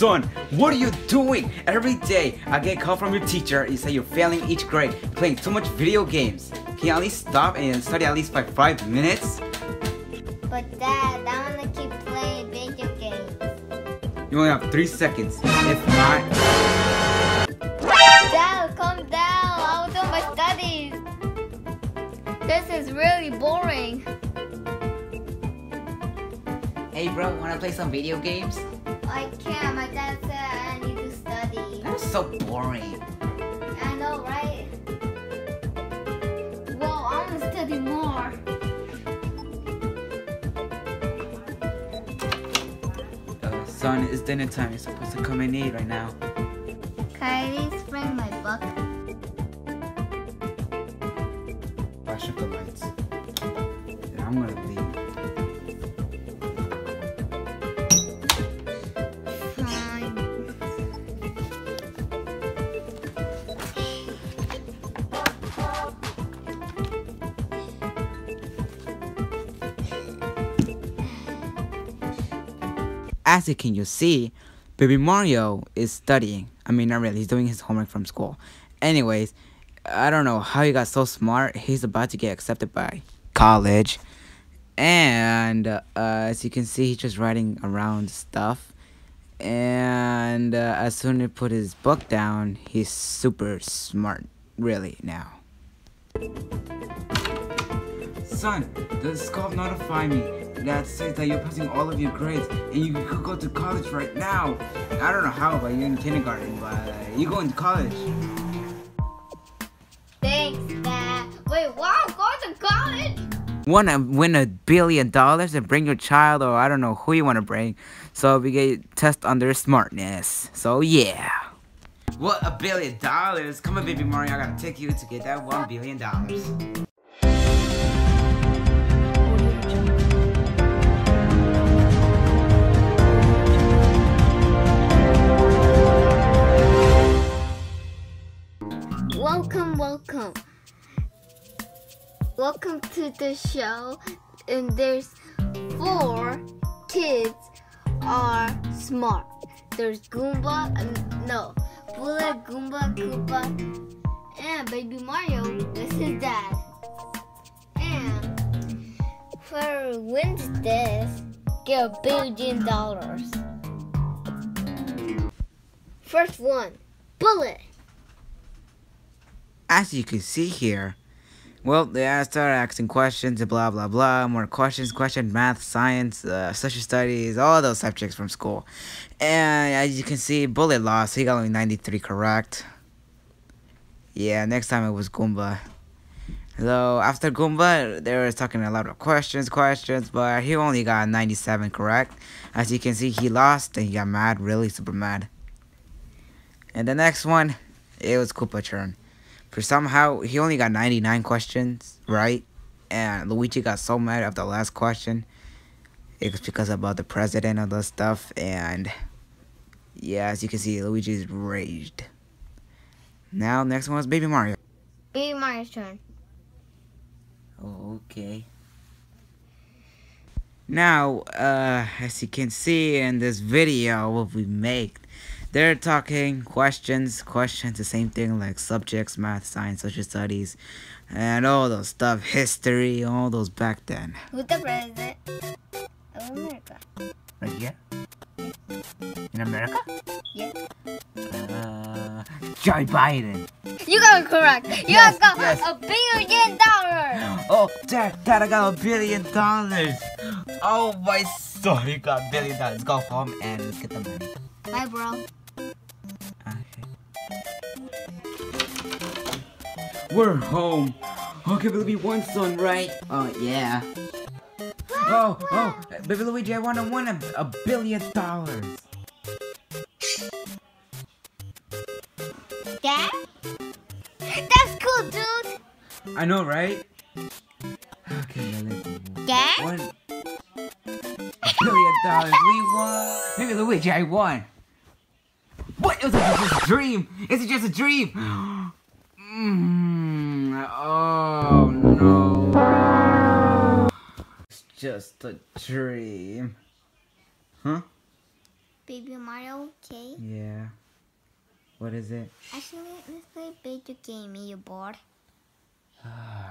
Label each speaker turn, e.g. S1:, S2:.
S1: Son, what are you doing? Every day I get a call from your teacher. You say you're failing each grade, playing too much video games. Can you at least stop and study at least by five minutes?
S2: But Dad, I wanna keep playing video games.
S1: You only have three seconds. If not,
S2: Dad, calm down. I will do my studies. This is really boring.
S1: Hey bro, wanna play some video games?
S2: I can't. My dad said I need to study.
S1: That's so boring.
S2: I know, right? Well, I want to study more.
S1: Uh, son, it's dinner time. You're supposed to come and eat right now.
S2: Can I at least bring my book?
S1: Flash up the lights. And I'm gonna As you can you see, Baby Mario is studying. I mean, not really. He's doing his homework from school. Anyways, I don't know how he got so smart. He's about to get accepted by college. And uh, as you can see, he's just writing around stuff. And uh, as soon as he put his book down, he's super smart, really, now. Son, the school notify me that says that you're passing all of your grades and you could go to college right now. I don't know how, but you're in kindergarten, but uh, you're going to college.
S2: Thanks, Dad. Wait, wow, going to college?
S1: Want to win a billion dollars and bring your child, or I don't know who you want to bring, so we get test on their smartness. So yeah. What a billion dollars? Come on, baby Mario, I gotta take you to get that one billion dollars.
S2: Welcome, welcome. Welcome to the show. And there's four kids are smart. There's Goomba, no, Bullet, Goomba, Koopa, and Baby Mario. This is Dad. And whoever wins this get a billion dollars. First one, Bullet.
S1: As you can see here, well, they started asking questions, and blah blah blah, more questions, question, math, science, uh, social studies, all those subjects from school. And as you can see, Bullet lost. He got only 93 correct. Yeah, next time it was Goomba. So after Goomba, they were talking a lot of questions, questions, but he only got 97 correct. As you can see, he lost and he got mad, really super mad. And the next one, it was Koopa turn. For somehow, he only got 99 questions, right? And Luigi got so mad at the last question. It was because about the president and the stuff. And yeah, as you can see, Luigi's raged. Now, next one is Baby Mario.
S2: Baby Mario's turn.
S1: Okay. Now, uh, as you can see in this video, what we make, they're talking questions, questions, the same thing like subjects, math, science, social studies, and all those stuff, history, all those back then.
S2: Who's the president of America?
S1: Right here? In America?
S2: Yeah.
S1: Uh, Joe Biden.
S2: You got it correct. You
S1: Yes,
S2: got
S1: yes.
S2: a billion dollars.
S1: Oh, Dad, Dad, I got a billion dollars. Oh, my son, you got a billion dollars. Go home and get the money.
S2: Bye, bro.
S1: We're home. Okay, Baby one son, right? Oh, yeah. Oh, oh, Baby Luigi, I want to win a, a billion dollars.
S2: Dad? That's cool, dude.
S1: I know, right? Okay,
S2: Dad?
S1: Billion dollars. We won. Baby Luigi, I won. What? Is it was just a dream? Is it just a dream? mm, oh no. It's just a dream. Huh?
S2: Baby Mario, okay?
S1: Yeah. What is it?
S2: Actually, let's play a video game. Are you bored?
S1: Ah,